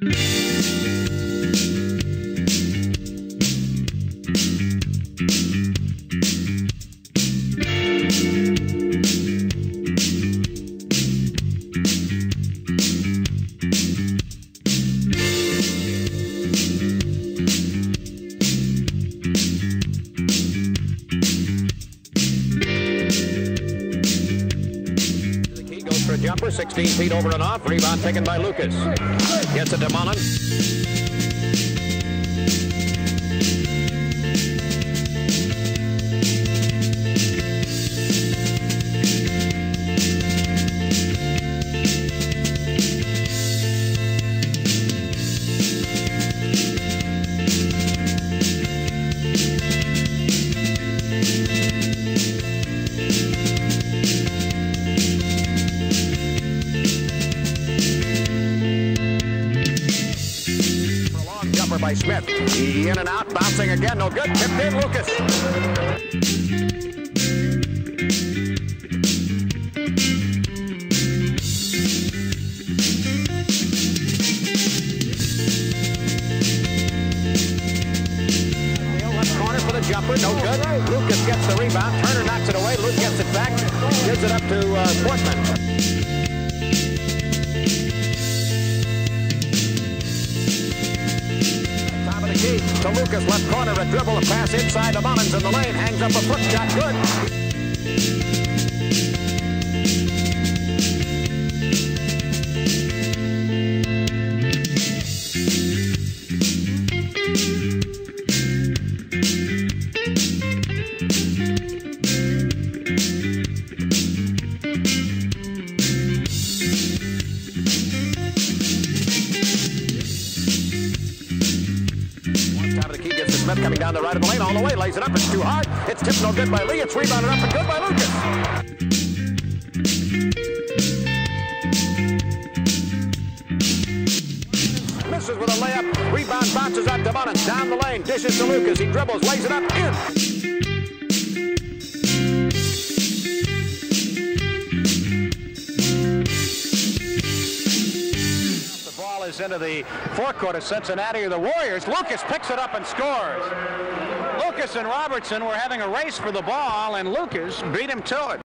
He jumper, 16 feet over and off. Rebound taken by Lucas. Gets it to Mullins. Smith. In and out, bouncing again, no good. Tipped in, Lucas. Left corner for the jumper, no good. Lucas gets the rebound. Turner knocks it away. Luke gets it back. Gives it up to uh. To Lucas, left corner, a dribble, a pass inside the Mullins in the lane, hangs up a foot shot, good. Top of the key gets to Smith coming down the right of the lane all the way, lays it up, it's too hard. It's tipped no good by Lee, it's rebounded up and good by Lucas. Misses with a layup, rebound bounces up to Mullins, down the lane, dishes to Lucas, he dribbles, lays it up, in. Is into the forecourt of Cincinnati or the Warriors. Lucas picks it up and scores. Lucas and Robertson were having a race for the ball, and Lucas beat him to it.